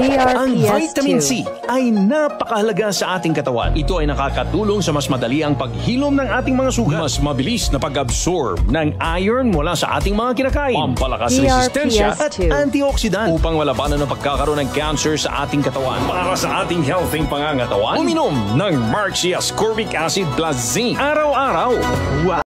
Ang vitamin C ay napakahalaga sa ating katawan. Ito ay nakakatulong sa mas madali ang paghilom ng ating mga sugat. Mas mabilis na pag-absorb ng iron mula sa ating mga kinakain. Pampalakas resistensya at antioxidant upang malabanan ang pagkakaroon ng cancer sa ating katawan. Para sa ating healthy pangangatawan, uminom ng Marcia Ascorbic Acid Plus Zinc. Araw-araw.